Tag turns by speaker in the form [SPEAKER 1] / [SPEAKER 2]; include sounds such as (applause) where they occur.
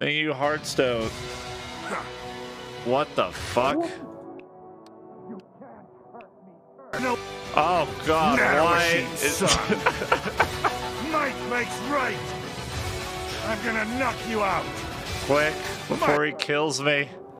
[SPEAKER 1] Thank you, Hearthstone. What the fuck?
[SPEAKER 2] No,
[SPEAKER 1] Oh god,
[SPEAKER 2] Now
[SPEAKER 1] why? is-
[SPEAKER 2] Mike might (laughs) makes right. I'm gonna knock you out.
[SPEAKER 1] Quick, before he kills me.